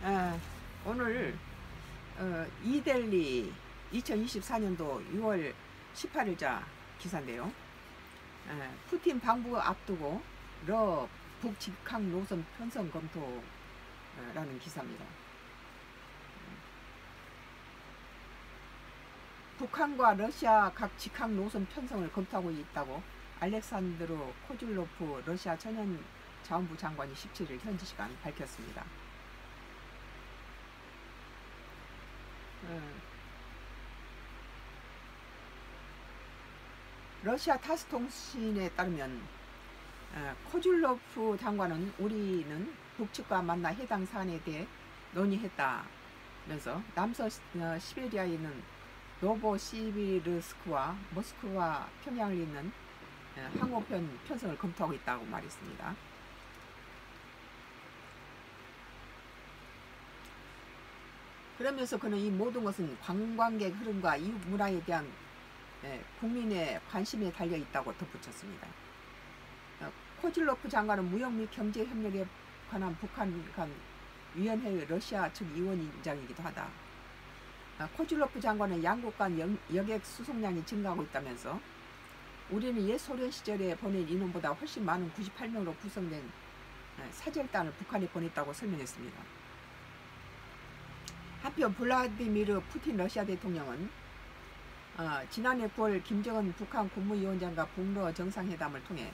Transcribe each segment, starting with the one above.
아, 오늘 어, 이데일리 2024년도 6월 18일자 기사인데요. 에, 푸틴 방북 앞두고 러 북직항 노선 편성 검토라는 기사입니다. 북한과 러시아 간 직항 노선 편성을 검토하고 있다고 알렉산드르 코즐로프 러시아 천연 자원부 장관이 17일 현지 시간 밝혔습니다. 음. 러시아 타스 통신에 따르면 어, 코줄로프 장관은 우리는 북측과 만나 해당 사안에 대해 논의했다면서 남서 어, 시베리아에 있는 노보시비르스크와 모스크바 평양을 잇는 어, 항호편 편성을 검토하고 있다고 말했습니다. 그러면서 그는 이 모든 것은 관광객 흐름과 이웃 문화에 대한 예, 국민의 관심에 달려 있다고 덧붙였습니다. 어, 코질로프 장관은 무역 및 경제 협력에 관한 북한 간 위원회 러시아 측 위원장이기도 하다. 어, 코질로프 장관은 양국 간 영, 여객 수송량이 증가하고 있다면서 우리는 옛 소련 시절에 보낸 인원보다 훨씬 많은 98명으로 구성된 예, 사절단을 북한에 보냈다고 설명했습니다. 한편 블라디미르 푸틴 러시아 대통령은 어, 지난해 9월 김정은 북한 국무위원장과 북러 정상회담을 통해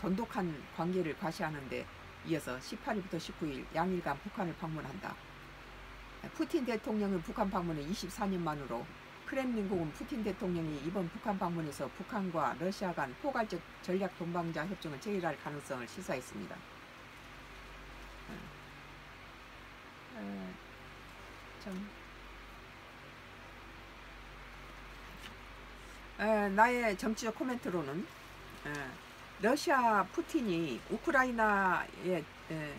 돈독한 관계를 과시하는 데 이어서 18일부터 19일 양일간 북한을 방문한다. 푸틴 대통령의 북한 방문은 24년 만으로 크렘린국은 푸틴 대통령이 이번 북한 방문에서 북한과 러시아 간 포괄적 전략 동방자 협정을 체결할 가능성을 시사했습니다. 어, 어, 참. 에, 나의 정치적 코멘트로는 에, 러시아 푸틴이 우크라이나의 에,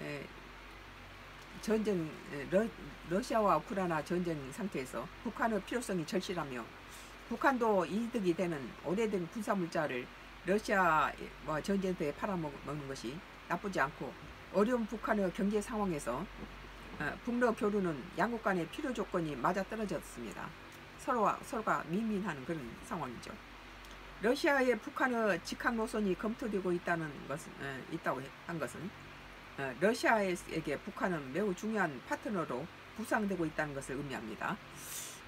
에, 전쟁 러, 러시아와 우크라이나 전쟁 상태에서 북한의 필요성이 절실하며 북한도 이득이 되는 오래된 군사 물자를 러시아와 전쟁터에 팔아먹는 것이 나쁘지 않고 어려운 북한의 경제 상황에서 어, 북러 교류는 양국 간의 필요 조건이 맞아떨어졌습니다. 서로와 서로가 민민하는 그런 상황이죠. 러시아의 북한의 직항 노선이 검토되고 있다는 것은 에, 있다고 한 것은 어, 러시아에게 북한은 매우 중요한 파트너로 부상되고 있다는 것을 의미합니다.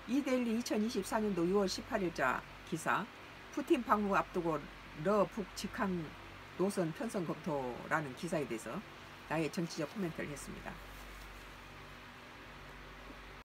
이데일리 2024년도 6월 18일자 기사 푸틴 방문 앞두고 러북 직항 노선 편성 검토라는 기사에 대해서 나의 정치적 코멘트를 했습니다.